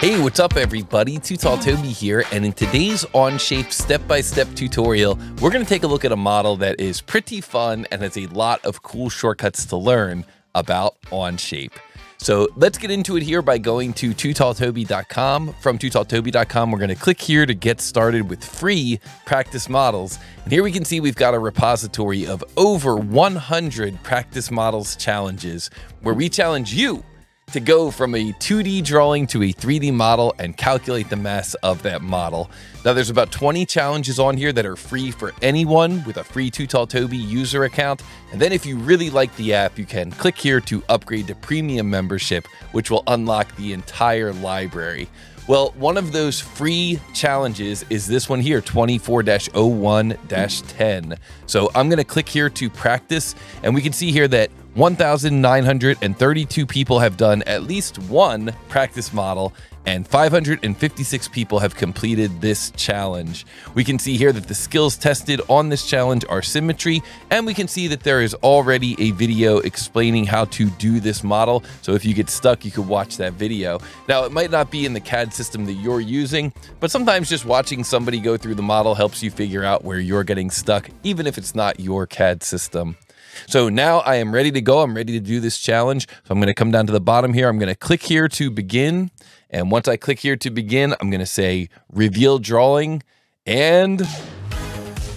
Hey, what's up everybody? Too Tall Toby here, and in today's Onshape step-by-step tutorial, we're going to take a look at a model that is pretty fun and has a lot of cool shortcuts to learn about Onshape. So let's get into it here by going to tootalltoby.com. From tootalltoby.com, we're going to click here to get started with free practice models. And here we can see we've got a repository of over 100 practice models challenges where we challenge you to go from a 2D drawing to a 3D model and calculate the mass of that model. Now, there's about 20 challenges on here that are free for anyone with a free Toby user account. And then, if you really like the app, you can click here to upgrade to premium membership, which will unlock the entire library. Well, one of those free challenges is this one here, 24-01-10. So I'm to click here to practice, and we can see here that 1,932 people have done at least one practice model, and 556 people have completed this challenge. We can see here that the skills tested on this challenge are symmetry, and we can see that there is already a video explaining how to do this model. So if you get stuck, you could watch that video. Now, it might not be in the CAD system that you're using, but sometimes just watching somebody go through the model helps you figure out where you're getting stuck, even if it's not your CAD system. So now I am ready to go. I'm ready to do this challenge. So I'm going to come down to the bottom here. I'm going to click here to begin. And once I click here to begin, I'm going to say reveal drawing and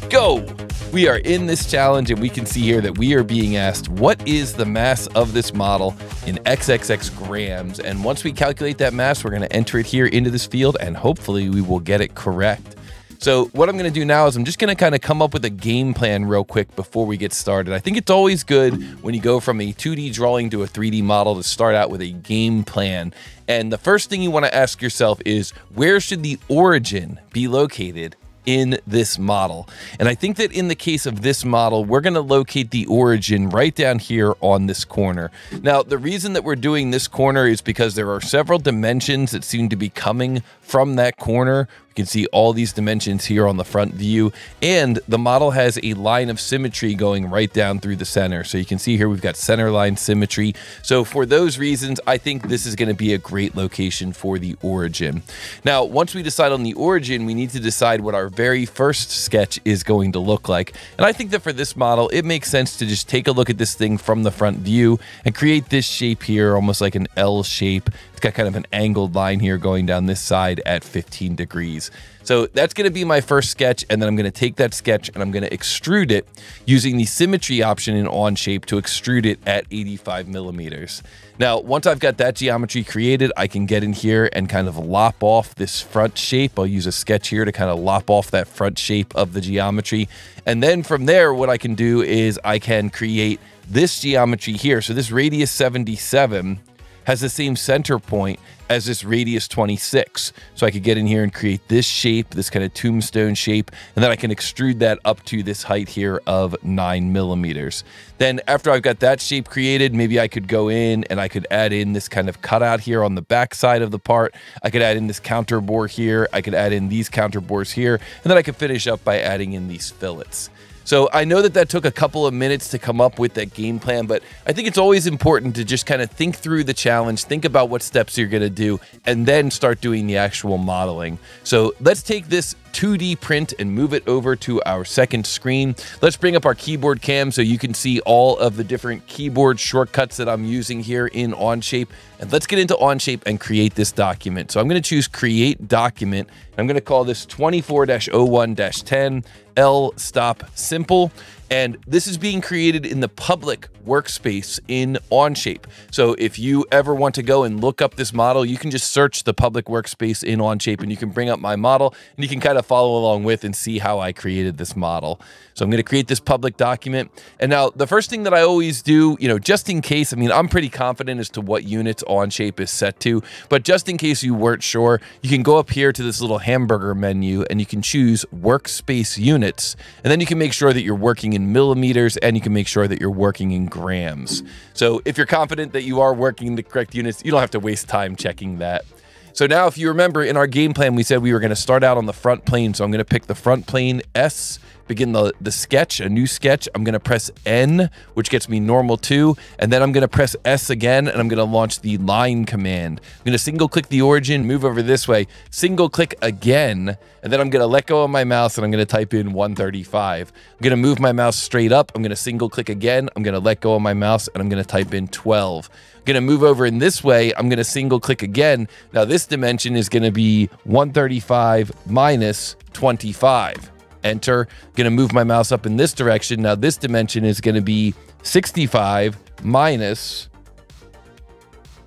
go. We are in this challenge and we can see here that we are being asked what is the mass of this model in XXX grams. And once we calculate that mass, we're going to enter it here into this field and hopefully we will get it correct. So what I'm going to do now is I'm just going to kind of come up with a game plan real quick before we get started. I think it's always good when you go from a 2D drawing to a 3D model to start out with a game plan. And the first thing you want to ask yourself is where should the origin be located in this model. And I think that in the case of this model, we're going to locate the origin right down here on this corner. Now, the reason that we're doing this corner is because there are several dimensions that seem to be coming from that corner. You can see all these dimensions here on the front view, and the model has a line of symmetry going right down through the center. So you can see here we've got center line symmetry. So for those reasons, I think this is going to be a great location for the origin. Now, once we decide on the origin, we need to decide what our very first sketch is going to look like. And I think that for this model, it makes sense to just take a look at this thing from the front view and create this shape here, almost like an L shape. Got kind of an angled line here going down this side at 15 degrees. So that's going to be my first sketch, and then I'm going to take that sketch and I'm going to extrude it using the symmetry option in Onshape to extrude it at 85 millimeters. Now, once I've got that geometry created, I can get in here and kind of lop off this front shape. I'll use a sketch here to kind of lop off that front shape of the geometry. And then from there, what I can do is I can create this geometry here. So this radius 77 has the same center point as this radius 26. So I could get in here and create this shape, this kind of tombstone shape, and then I can extrude that up to this height here of nine millimeters. Then after I've got that shape created, maybe I could go in and I could add in this kind of cutout here on the back side of the part. I could add in this counter bore here. I could add in these counter bores here, and then I could finish up by adding in these fillets. So I know that that took a couple of minutes to come up with that game plan, but I think it's always important to just kind of think through the challenge, think about what steps you're going to do, and then start doing the actual modeling. So let's take this 2D print and move it over to our second screen. Let's bring up our keyboard cam so you can see all of the different keyboard shortcuts that I'm using here in Onshape. And let's get into Onshape and create this document. So I'm going to choose Create Document. I'm going to call this 24-01-10 L Step Simple. And this is being created in the public workspace in Onshape. So if you ever want to go and look up this model, you can just search the public workspace in Onshape and you can bring up my model and you can kind of follow along with and see how I created this model. So I'm going to create this public document. And now the first thing that I always do, you know, just in case, I mean, I'm pretty confident as to what units Onshape is set to, but just in case you weren't sure, you can go up here to this little hamburger menu and you can choose workspace units. And then you can make sure that you're working in millimeters and you can make sure that you're working in grams. So if you're confident that you are working the correct units, you don't have to waste time checking that. So now if you remember in our game plan, we said we were going to start out on the front plane. So I'm going to pick the front plane S begin the, the sketch, a new sketch. I'm going to press N, which gets me normal 2, and then I'm going to press S again, and I'm going to launch the line command. I'm going to single click the origin, move over this way, single click again, and then I'm going to let go of my mouse and I'm going to type in 135. I'm going to move my mouse straight up. I'm going to single click again. I'm going to let go of my mouse and I'm going to type in 12. I'm going to move over in this way. I'm going to single click again. Now this dimension is going to be 135 minus 25. Enter. Going to move my mouse up in this direction. Now this dimension is going to be 65 minus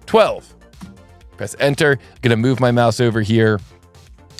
12. Press enter. Going to move my mouse over here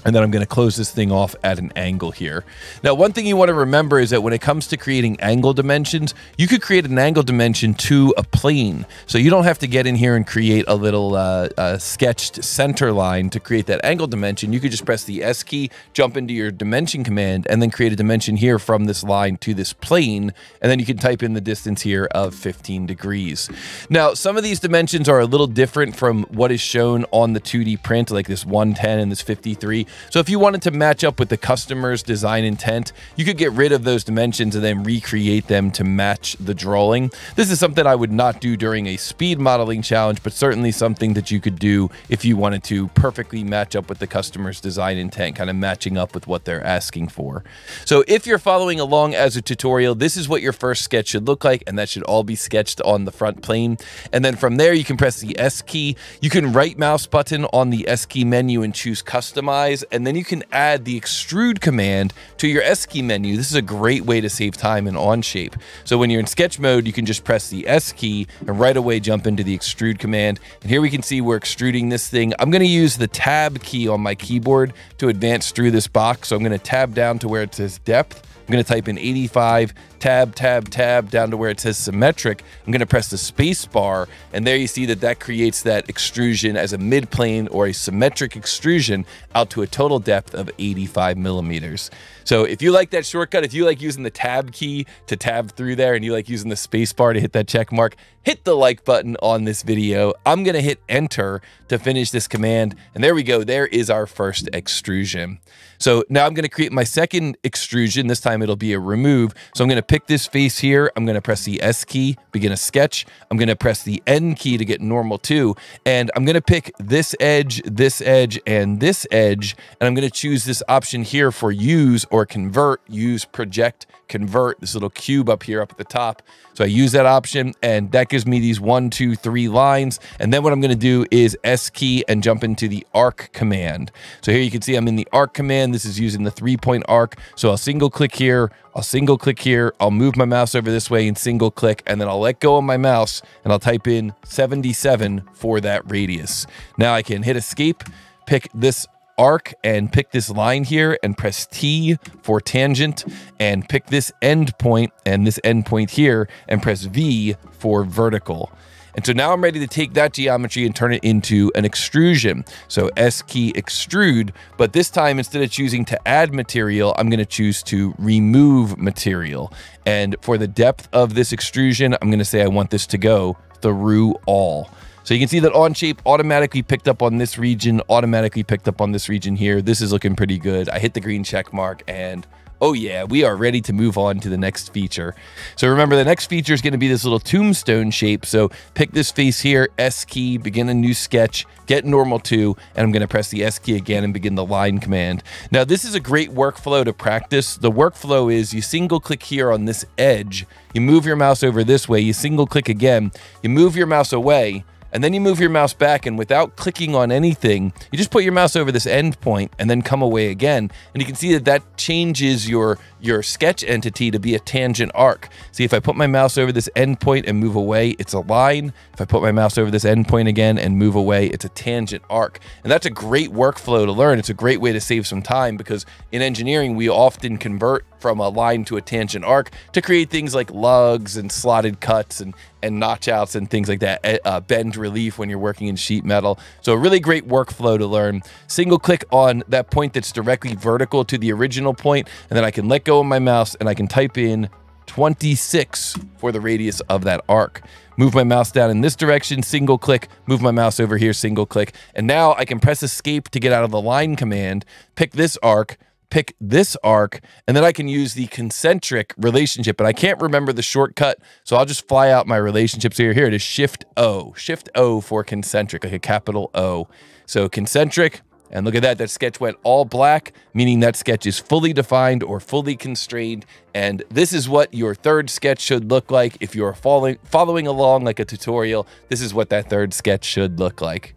and then I'm going to close this thing off at an angle here. Now, one thing you want to remember is that when it comes to creating angle dimensions, you could create an angle dimension to a plane. So you don't have to get in here and create a little uh, uh, sketched center line to create that angle dimension. You could just press the S key, jump into your dimension command, and then create a dimension here from this line to this plane. And then you can type in the distance here of 15 degrees. Now, some of these dimensions are a little different from what is shown on the 2D print, like this 110 and this 53. So if you wanted to match up with the customer's design intent, you could get rid of those dimensions and then recreate them to match the drawing. This is something I would not do during a speed modeling challenge, but certainly something that you could do if you wanted to perfectly match up with the customer's design intent, kind of matching up with what they're asking for. So if you're following along as a tutorial, this is what your first sketch should look like, and that should all be sketched on the front plane. And then from there, you can press the S key. You can right mouse button on the S key menu and choose customize and then you can add the extrude command to your S key menu. This is a great way to save time in Onshape. So when you're in sketch mode, you can just press the S key and right away jump into the extrude command. And here we can see we're extruding this thing. I'm going to use the tab key on my keyboard to advance through this box. So I'm going to tab down to where it says depth. I'm going to type in 85 tab, tab, tab down to where it says symmetric. I'm going to press the space bar, and there you see that that creates that extrusion as a mid-plane or a symmetric extrusion out to a total depth of 85 millimeters. So if you like that shortcut, if you like using the tab key to tab through there and you like using the space bar to hit that check mark, hit the like button on this video. I'm going to hit enter to finish this command. And there we go. There is our first extrusion. So now I'm going to create my second extrusion. This time it'll be a remove. So I'm going to pick this face here. I'm going to press the S key, begin a sketch. I'm going to press the N key to get normal too. And I'm going to pick this edge, this edge, and this edge. And I'm going to choose this option here for use or convert, use, project, convert, this little cube up here up at the top. So I use that option and that gives me these one, two, three lines. And then what I'm going to do is S key and jump into the arc command. So here you can see I'm in the arc command. This is using the three point arc. So I'll single click here. I'll single click here. I'll move my mouse over this way and single click, and then I'll let go of my mouse and I'll type in 77 for that radius. Now I can hit escape, pick this arc and pick this line here and press T for tangent and pick this end point and this end point here and press V for vertical. And so now I'm ready to take that geometry and turn it into an extrusion. So S key extrude, but this time instead of choosing to add material, I'm going to choose to remove material. And for the depth of this extrusion, I'm going to say I want this to go through all. So you can see that Onshape automatically picked up on this region, automatically picked up on this region here. This is looking pretty good. I hit the green check mark and oh yeah, we are ready to move on to the next feature. So remember, the next feature is going to be this little tombstone shape. So pick this face here, S key, begin a new sketch, get normal to, and I'm going to press the S key again and begin the line command. Now, this is a great workflow to practice. The workflow is you single click here on this edge, you move your mouse over this way, you single click again, you move your mouse away, and then you move your mouse back and without clicking on anything, you just put your mouse over this end point and then come away again. And you can see that that changes your your sketch entity to be a tangent arc. See, if I put my mouse over this endpoint and move away, it's a line. If I put my mouse over this endpoint again and move away, it's a tangent arc. And that's a great workflow to learn. It's a great way to save some time because in engineering, we often convert from a line to a tangent arc to create things like lugs and slotted cuts and, and notch outs and things like that, eh, uh, bend relief when you're working in sheet metal. So a really great workflow to learn. Single click on that point that's directly vertical to the original point, and then I can let go of my mouse and I can type in 26 for the radius of that arc. Move my mouse down in this direction, single click, move my mouse over here, single click. And now I can press escape to get out of the line command, pick this arc, pick this arc, and then I can use the concentric relationship. And I can't remember the shortcut, so I'll just fly out my relationships here. Here it is Shift O. Shift O for concentric, like a capital O. So concentric, and look at that, that sketch went all black, meaning that sketch is fully defined or fully constrained. And this is what your third sketch should look like. If you're following, following along like a tutorial, this is what that third sketch should look like.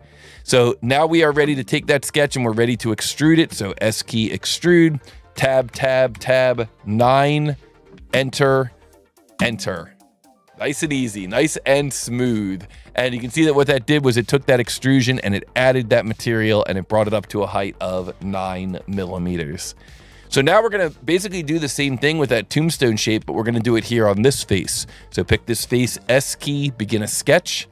So now we are ready to take that sketch and we're ready to extrude it. So S key extrude, tab, tab, tab, nine, enter, enter. Nice and easy, nice and smooth. And you can see that what that did was it took that extrusion and it added that material and it brought it up to a height of nine millimeters. So now we're gonna basically do the same thing with that tombstone shape, but we're gonna do it here on this face. So pick this face, S key, begin a sketch,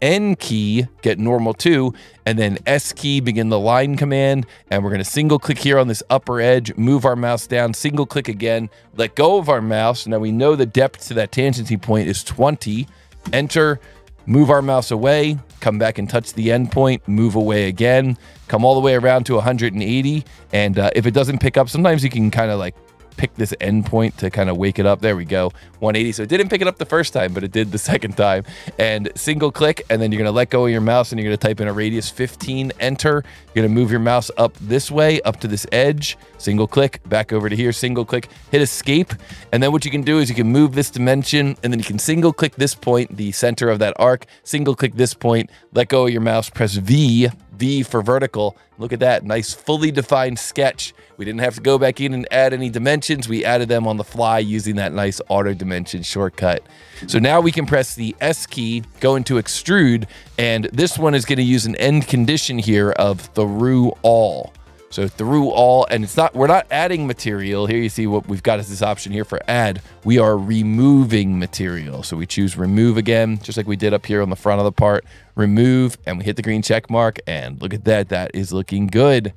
N key, get normal to, and then S key, begin the line command. And we're going to single click here on this upper edge, move our mouse down, single click again, let go of our mouse. Now we know the depth to that tangency point is 20. Enter, move our mouse away, come back and touch the endpoint, move away again, come all the way around to 180. And uh, if it doesn't pick up, sometimes you can kind of like pick this endpoint to kind of wake it up. There we go, 180. So it didn't pick it up the first time, but it did the second time. And single click, and then you're gonna let go of your mouse and you're gonna type in a radius 15, enter. You're gonna move your mouse up this way, up to this edge, single click, back over to here, single click, hit escape. And then what you can do is you can move this dimension and then you can single click this point, the center of that arc, single click this point, let go of your mouse, press V, V for vertical. Look at that, nice fully defined sketch. We didn't have to go back in and add any dimensions. We added them on the fly using that nice auto dimension shortcut. So now we can press the S key, go into extrude, and this one is gonna use an end condition here of through all. So through all, and it's not, we're not adding material. Here you see what we've got as this option here for add. We are removing material. So we choose remove again, just like we did up here on the front of the part, remove, and we hit the green check mark, and look at that, that is looking good.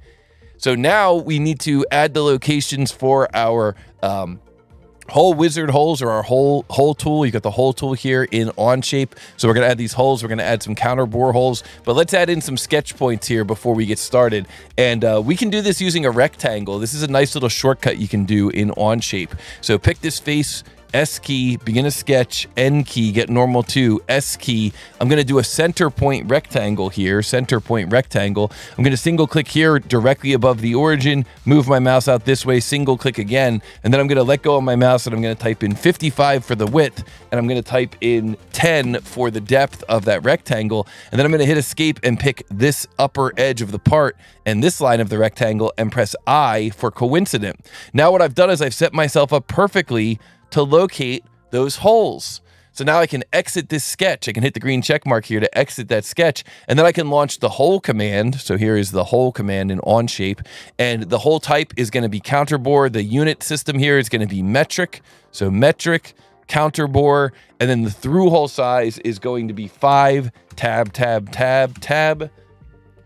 So now we need to add the locations for our um, hole wizard holes or our hole hole tool. You got the hole tool here in Onshape. So we're gonna add these holes. We're gonna add some counter bore holes, but let's add in some sketch points here before we get started. And uh, we can do this using a rectangle. This is a nice little shortcut you can do in Onshape. So pick this face, S key, begin a sketch, N key, get normal to, S key. I'm going to do a center point rectangle here, center point rectangle. I'm going to single click here directly above the origin, move my mouse out this way, single click again, and then I'm going to let go of my mouse and I'm going to type in 55 for the width, and I'm going to type in 10 for the depth of that rectangle, and then I'm going to hit escape and pick this upper edge of the part and this line of the rectangle and press I for coincident. Now what I've done is I've set myself up perfectly to locate those holes. So now I can exit this sketch. I can hit the green check mark here to exit that sketch. And then I can launch the hole command. So here is the hole command in Onshape. And the hole type is going to be counterbore. The unit system here is going to be metric. So metric, counterbore. And then the through hole size is going to be 5, tab, tab, tab, tab,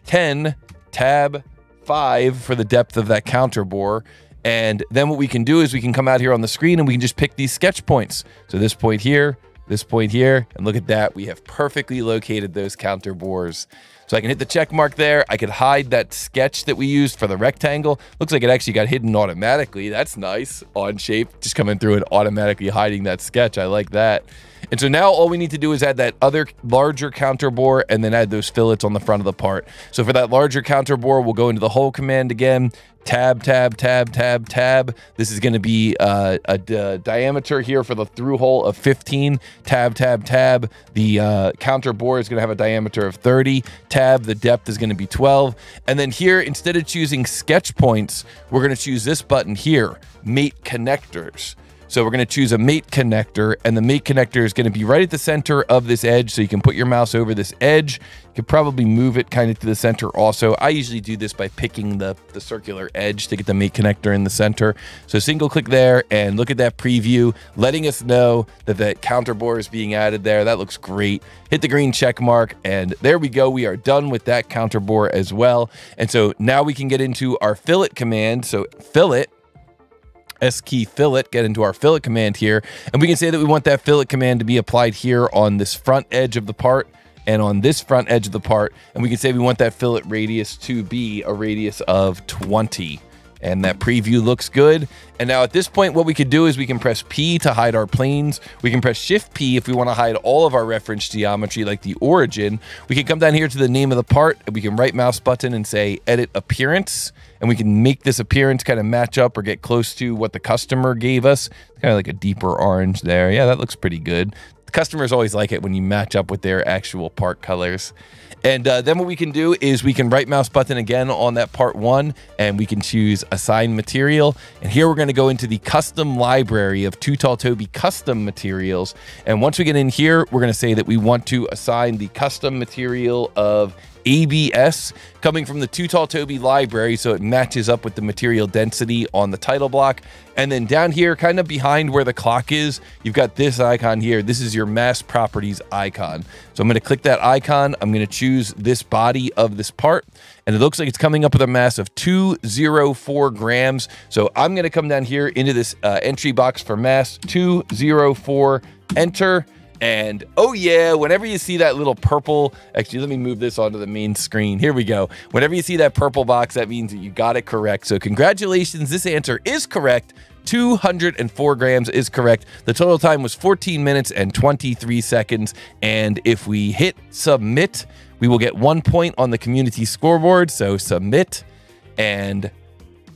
10, tab, 5 for the depth of that counterbore. And then what we can do is we can come out here on the screen and we can just pick these sketch points. So this point here, this point here, and look at that. We have perfectly located those counter bores. So I can hit the check mark there. I could hide that sketch that we used for the rectangle. Looks like it actually got hidden automatically. That's nice. Onshape, just coming through and automatically hiding that sketch. I like that. And so now all we need to do is add that other larger counter bore and then add those fillets on the front of the part. So for that larger counter bore, we'll go into the hole command again, tab, tab, tab, tab, tab. This is going to be uh, a diameter here for the through hole of 15. Tab, tab, tab. The uh, counter bore is going to have a diameter of 30. Tab, the depth is going to be 12. And then here, instead of choosing sketch points, we're going to choose this button here, mate connectors. So we're going to choose a mate connector and the mate connector is going to be right at the center of this edge. So you can put your mouse over this edge. You could probably move it kind of to the center also. I usually do this by picking the, the circular edge to get the mate connector in the center. So single click there and look at that preview, letting us know that that counter bore is being added there. That looks great. Hit the green check mark and there we go. We are done with that counter bore as well. And so now we can get into our fillet command. So fillet S key fillet, get into our fillet command here. And we can say that we want that fillet command to be applied here on this front edge of the part and on this front edge of the part. And we can say we want that fillet radius to be a radius of 20. And that preview looks good. And now at this point, what we could do is we can press P to hide our planes. We can press Shift P if we want to hide all of our reference geometry, like the origin. We can come down here to the name of the part, and we can right mouse button and say Edit Appearance, and we can make this appearance kind of match up or get close to what the customer gave us. Kind of like a deeper orange there. Yeah, that looks pretty good. Customers always like it when you match up with their actual part colors. And uh, then what we can do is we can right mouse button again on that part one and we can choose assign material. And here we're going to go into the custom library of Too Tall Toby custom materials. And once we get in here, we're going to say that we want to assign the custom material of ABS coming from the Too Tall Toby library, so it matches up with the material density on the title block. And then down here, kind of behind where the clock is, you've got this icon here. This is your mass properties icon. So I'm going to click that icon. I'm going to choose this body of this part, and it looks like it's coming up with a mass of 204 grams. So I'm going to come down here into this uh, entry box for mass 204, enter. And oh yeah, whenever you see that little purple, actually, let me move this onto the main screen. Here we go. Whenever you see that purple box, that means that you got it correct. So congratulations, this answer is correct. 204 grams is correct. The total time was 14 minutes and 23 seconds. And if we hit submit, we will get one point on the community scoreboard. So submit. And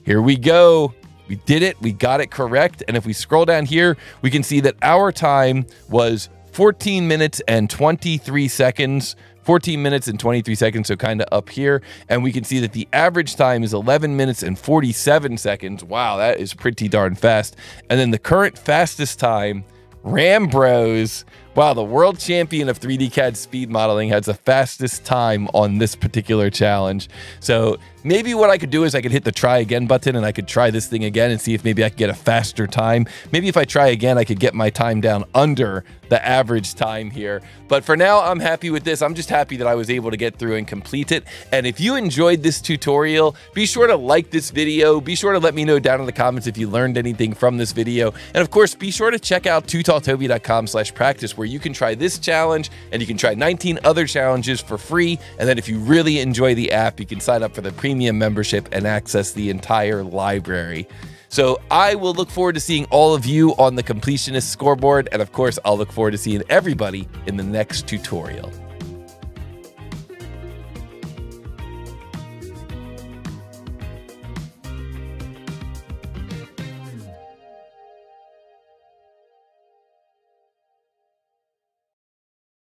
here we go. We did it. We got it correct. And if we scroll down here, we can see that our time was 14 minutes and 23 seconds. 14 minutes and 23 seconds, so kind of up here. And we can see that the average time is 11 minutes and 47 seconds. Wow, that is pretty darn fast. And then the current fastest time, Rambros, wow, the world champion of 3D CAD speed modeling has the fastest time on this particular challenge. So maybe what I could do is I could hit the try again button and I could try this thing again and see if maybe I could get a faster time. Maybe if I try again, I could get my time down under the average time here. But for now, I'm happy with this. I'm just happy that I was able to get through and complete it. And if you enjoyed this tutorial, be sure to like this video. Be sure to let me know down in the comments if you learned anything from this video. And of course, be sure to check out tootalltoby.com slash practice where you can try this challenge and you can try 19 other challenges for free. And then if you really enjoy the app, you can sign up for the premium membership and access the entire library. So I will look forward to seeing all of you on the completionist scoreboard. And of course, I'll look forward to seeing everybody in the next tutorial.